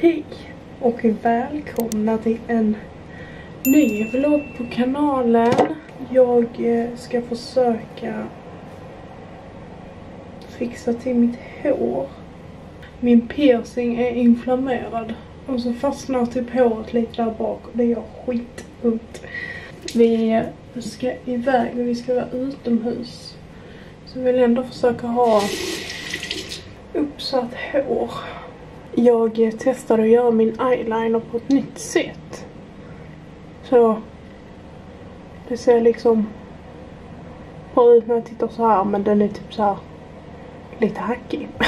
Hej och välkomna till en ny vlogg på kanalen. Jag eh, ska försöka fixa till mitt hår. Min piercing är inflammerad och så fastnar typ håret lite där bak och det gör skitont. Vi eh, ska iväg och vi ska vara utomhus. Så jag vill ändå försöka ha uppsatt hår. Jag testade att göra min eyeliner på ett nytt sätt. Så det ser liksom bra ut när jag tittar så här men den är typ så här lite hackig.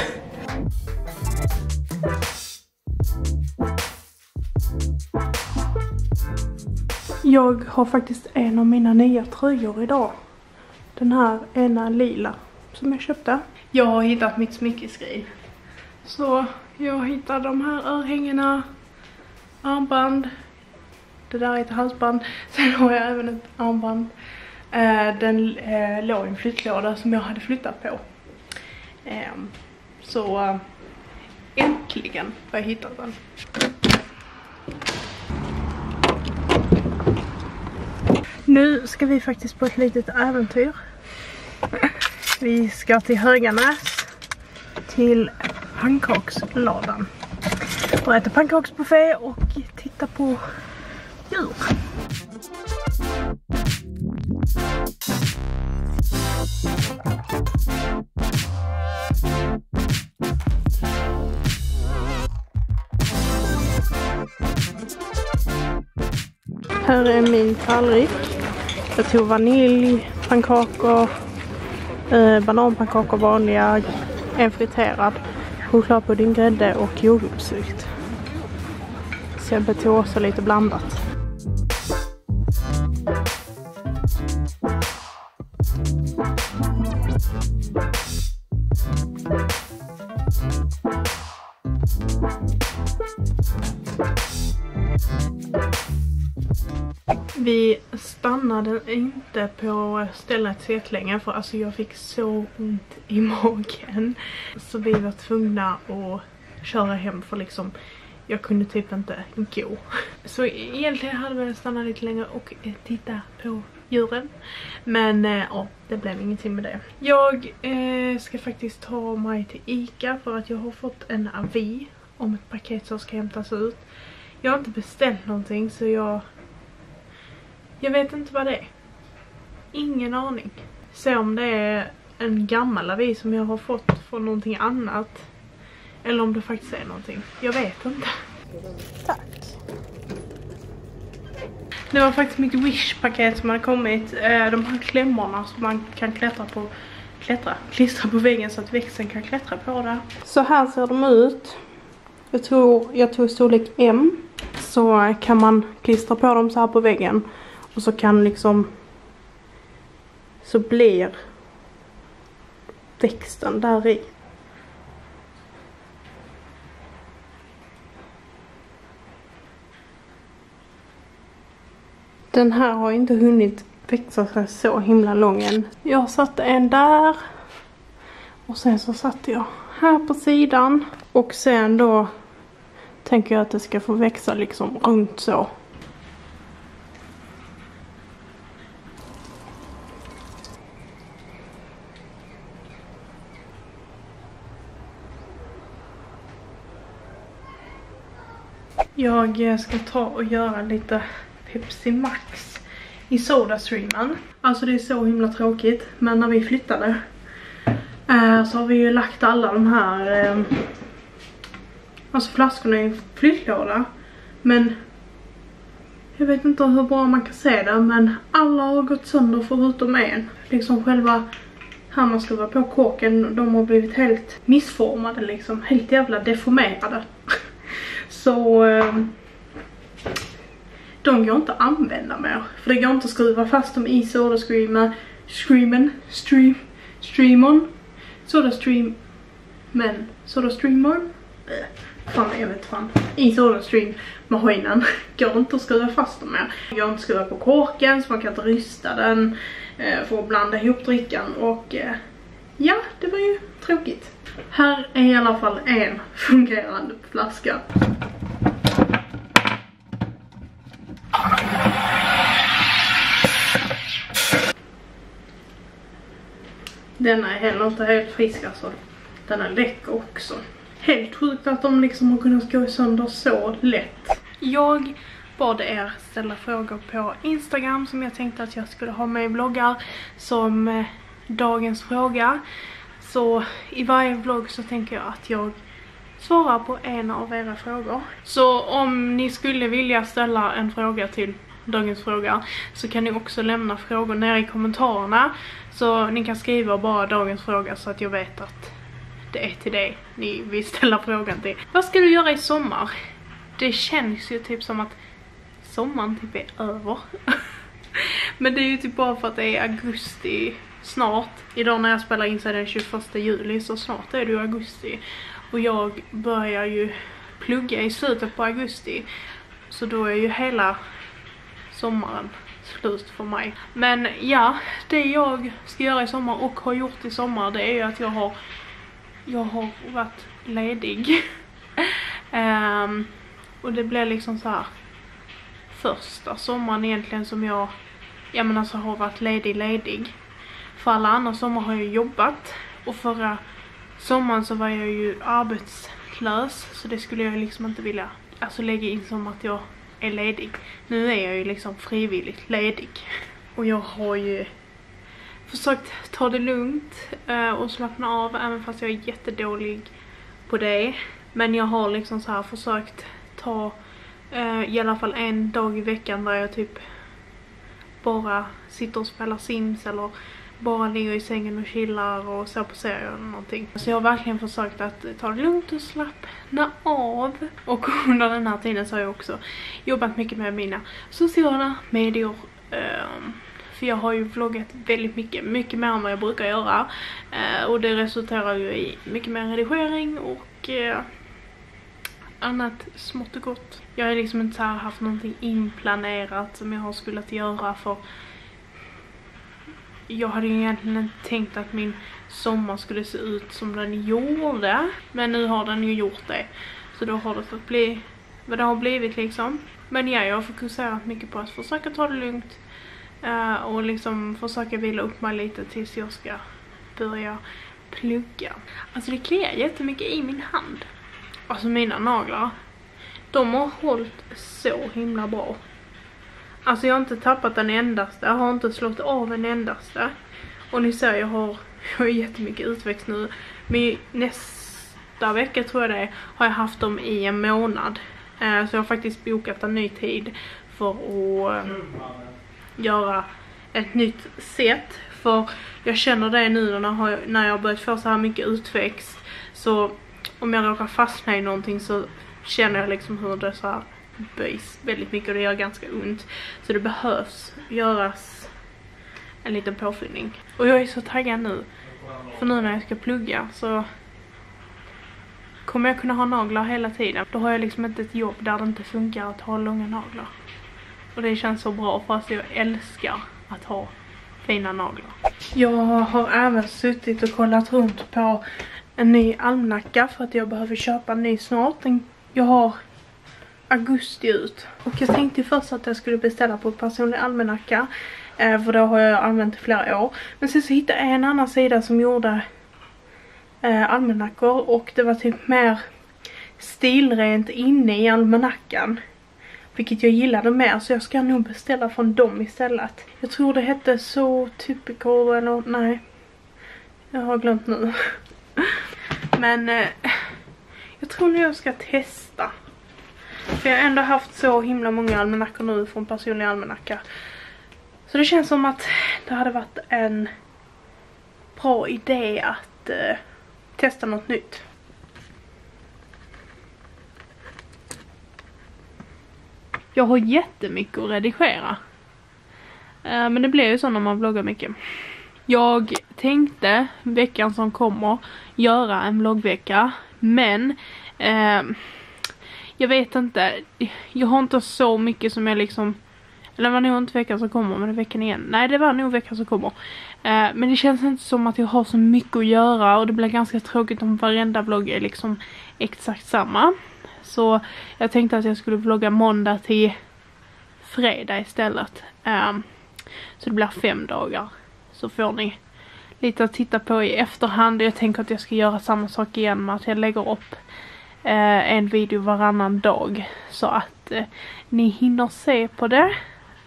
Jag har faktiskt en av mina nya tröjor idag. Den här ena lila som jag köpte. Jag har hittat mitt smyckeskrin. Så jag hittade de här örhängena, armband, det där är ett halsband, sen har jag även ett armband. Eh, den eh, låg i en flyttlåda som jag hade flyttat på. Ehm, så eh, äntligen har jag hittat den. Nu ska vi faktiskt på ett litet äventyr. Vi ska till Höganäs till pannkaksladan och äta pannkaksbuffé och titta på djur. Här är min tallrik. Jag tog vaniljpannkakor, eh, bananpannkakor vanliga, en friterad, chokladpudding, grädde och jordgubbssylt. Sebbe tog också lite blandat. Vi stannade inte på stället så länge för alltså jag fick så ont i magen. Så vi var tvungna att köra hem för liksom jag kunde typ inte gå. Så egentligen hade vi stannat lite längre och titta på djuren. Men eh, ja, det blev ingenting med det. Jag eh, ska faktiskt ta mig till Ica för att jag har fått en avi om ett paket som ska hämtas ut. Jag har inte beställt någonting så jag jag vet inte vad det är. Ingen aning. Se om det är en gammal avi som jag har fått från någonting annat. Eller om det faktiskt är någonting. Jag vet inte. Tack. Det var faktiskt mitt wish-paket som hade kommit. Eh, de här klämmorna som man kan klättra på. Klättra? Klistra på väggen så att växten kan klättra på det. Så här ser de ut. Jag tror jag tog storlek M. Så kan man klistra på dem så här på väggen. Och så kan liksom så blir växten där i. Den här har inte hunnit växa sig så himla lång än. Jag satte en där. Och sen så satte jag här på sidan. Och sen då tänker jag att det ska få växa liksom runt så. Jag ska ta och göra lite Pepsi Max i Sodastreamen. Alltså det är så himla tråkigt. Men när vi flyttade eh, så har vi ju lagt alla de här eh, alltså flaskorna i en flyttlåda. Men jag vet inte hur bra man kan se det men alla har gått sönder förutom en. Liksom själva här man skruvar på korken, de har blivit helt missformade liksom. Helt jävla deformerade. Så ehm, de går inte att använda mer. För det går inte att skruva fast dem i Sodastreamen, streamen, stream, streamon, Sodastream, men Sodastreamon, äh, fan jag vet fan, i Sodastream maskinen går inte att skruva fast dem mer. Det går inte att skruva på korken så man kan inte rysta den eh, för att blanda ihop drickan och eh, ja, det var ju tråkigt. Här är i alla fall en fungerande flaska. Denna är heller inte helt frisk alltså. Den är läcker också. Helt sjukt att de liksom har kunnat gå sönder så lätt. Jag bad er ställa frågor på Instagram som jag tänkte att jag skulle ha med i bloggar som eh, dagens fråga. Så i varje vlogg så tänker jag att jag svarar på en av era frågor. Så om ni skulle vilja ställa en fråga till dagens fråga så kan ni också lämna frågor nere i kommentarerna. Så ni kan skriva bara dagens fråga så att jag vet att det är till dig ni vill ställa frågan till. Vad ska du göra i sommar? Det känns ju typ som att sommaren typ är över. Men det är ju typ bara för att det är augusti snart. Idag när jag spelar in så är det den 21 juli så snart är det ju augusti. Och jag börjar ju plugga i slutet på augusti. Så då är ju hela sommaren slut för mig. Men ja, det jag ska göra i sommar och har gjort i sommar det är ju att jag har jag har varit ledig. um, och det blev liksom så här första sommaren egentligen som jag, ja men alltså har varit ledig ledig. För alla andra sommar har jag jobbat och förra sommaren så var jag ju arbetslös så det skulle jag liksom inte vilja alltså lägga in som att jag är ledig. Nu är jag ju liksom frivilligt ledig. Och jag har ju försökt ta det lugnt eh, och slappna av även fast jag är jättedålig på det. Men jag har liksom så här försökt ta eh, i alla fall en dag i veckan där jag typ bara sitter och spelar sims eller bara ligger i sängen och chillar och ser på serier eller någonting. Så jag har verkligen försökt att ta det lugnt och slappna av. Och under den här tiden så har jag också jobbat mycket med mina sociala medier. Ehm, för jag har ju vloggat väldigt mycket, mycket mer än vad jag brukar göra. Eh, och det resulterar ju i mycket mer redigering och eh, annat smått och gott. Jag har liksom inte så haft någonting inplanerat som jag har skulle göra för jag hade ju egentligen inte tänkt att min sommar skulle se ut som den gjorde. Men nu har den ju gjort det. Så då har det fått bli vad det har blivit liksom. Men ja, jag har fokuserat mycket på att försöka ta det lugnt. Uh, och liksom försöka vila upp mig lite tills jag ska börja plugga. Alltså det kliar jättemycket i min hand. Alltså mina naglar. De har hållit så himla bra. Alltså jag har inte tappat en endaste, jag har inte slått av en endaste. Och ni ser jag har, jag har jättemycket utväxt nu. Men nästa vecka tror jag det är, har jag haft dem i en månad. Eh, så jag har faktiskt bokat en ny tid för att eh, göra ett nytt set. För jag känner det nu när, när jag har börjat få så här mycket utväxt. Så om jag råkar fastna i någonting så känner jag liksom hur det så här böjs väldigt mycket och det gör ganska ont. Så det behövs göras en liten påfyllning. Och jag är så taggad nu. För nu när jag ska plugga så kommer jag kunna ha naglar hela tiden. Då har jag liksom inte ett jobb där det inte funkar att ha långa naglar. Och det känns så bra för att jag älskar att ha fina naglar. Jag har även suttit och kollat runt på en ny almanacka för att jag behöver köpa en ny snart. Jag har augusti ut. Och jag tänkte först att jag skulle beställa på personlig almanacka. Eh, för då har jag använt i flera år. Men sen så hittade jag en annan sida som gjorde eh, almanackor. Och det var typ mer stilrent inne i almanackan. Vilket jag gillade mer så jag ska nog beställa från dem istället. Jag tror det hette So Typical eller nej. Jag har glömt nu. Men eh, jag tror nog jag ska testa. För jag har ändå haft så himla många almanackor nu från personlig almanacka. Så det känns som att det hade varit en bra idé att eh, testa något nytt. Jag har jättemycket att redigera. Eh, men det blir ju så när man vloggar mycket. Jag tänkte veckan som kommer göra en vloggvecka. Men eh, jag vet inte. Jag har inte så mycket som jag liksom eller det var nog inte veckan som kommer men det är veckan igen. Nej det var nog veckan som kommer. Eh, men det känns inte som att jag har så mycket att göra och det blir ganska tråkigt om varenda vlogg är liksom exakt samma. Så jag tänkte att jag skulle vlogga måndag till fredag istället. Eh, så det blir fem dagar. Så får ni lite att titta på i efterhand. Jag tänker att jag ska göra samma sak igen med att jag lägger upp eh, en video varannan dag. Så att eh, ni hinner se på det.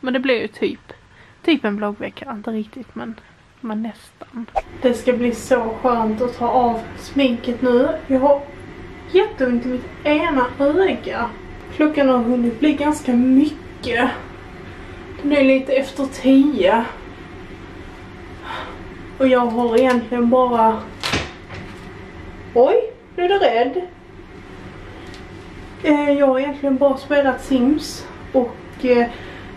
Men det blir ju typ, typ en vloggvecka, inte riktigt men, men nästan. Det ska bli så skönt att ta av sminket nu. Jag har jätteont i mitt ena öga. Klockan har hunnit bli ganska mycket. Det är lite efter tio. Och jag har egentligen bara... Oj, blev du rädd? Eh, jag har egentligen bara spelat Sims och eh,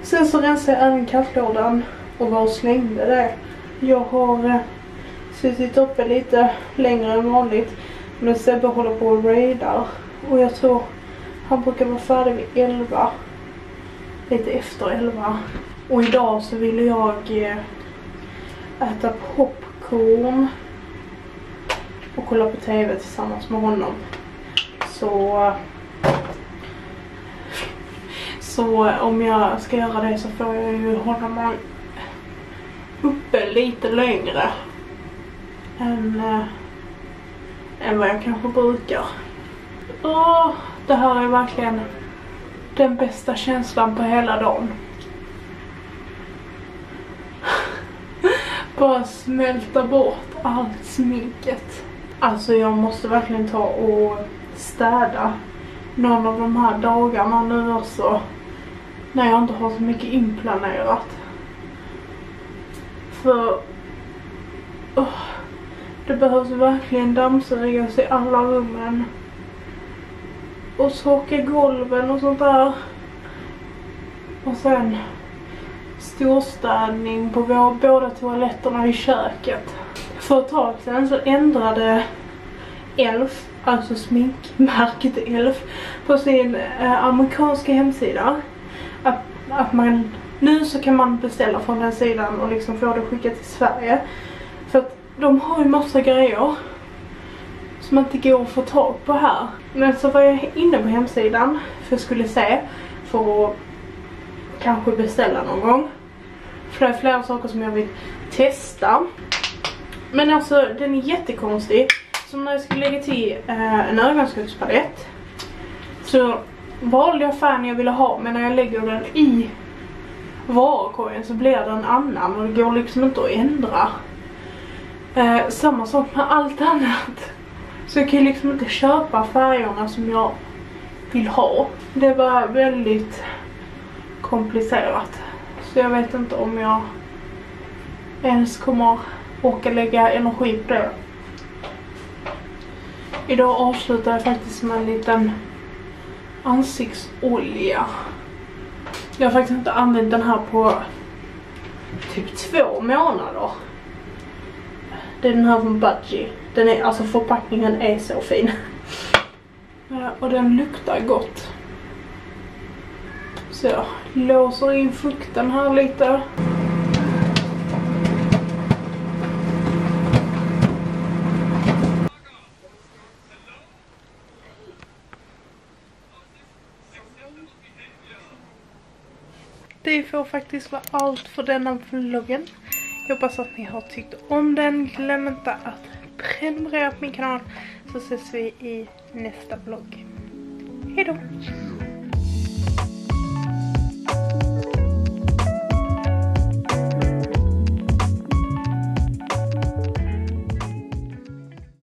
sen så rensade jag även kattlådan och var och slängde det. Jag har eh, suttit uppe lite längre än vanligt men Sebbe håller på och raidar och jag tror han brukar vara färdig vid 11. Lite efter 11. Och idag så ville jag äta popcorn och kolla på tv tillsammans med honom. Så så om jag ska göra det så får jag ju hålla mig uppe lite längre än, äh, än vad jag kanske brukar. Åh, det här är verkligen den bästa känslan på hela dagen. Bara smälta bort allt sminket. Alltså jag måste verkligen ta och städa någon av de här dagarna nu också när jag inte har så mycket inplanerat. För oh, det behövs verkligen dammsugas i alla rummen. Och torka golven och sånt där. Och sen storstädning på vår, båda toaletterna i köket. För ett tag sedan så ändrade Elf, alltså sminkmärket Elf, på sin eh, amerikanska hemsida att, man nu så kan man beställa från den sidan och liksom få det skickat till Sverige. För att de har ju massa grejer som inte går att få tag på här. Men så var jag inne på hemsidan för jag skulle se för att kanske beställa någon gång. För det är flera saker som jag vill testa. Men alltså den är jättekonstig. Som när jag skulle lägga till eh, en ögonskuggspalett så valde jag färgen jag ville ha men när jag lägger den i varukorgen så blir den annan och det går liksom inte att ändra. Eh, samma sak med allt annat. Så jag kan liksom inte köpa färgerna som jag vill ha. Det var väldigt komplicerat. Så jag vet inte om jag ens kommer orka lägga energi på det. Idag avslutar jag faktiskt med en liten ansiktsolja. Jag har faktiskt inte använt den här på typ två månader. Det är den här från Budgie. Den är, alltså förpackningen är så fin. Och den luktar gott. Så jag låser in fukten här lite. Det får faktiskt vara allt för denna vloggen. Jag hoppas att ni har tyckt om den. Glöm inte att prenumerera på min kanal så ses vi i nästa vlogg. Hejdå!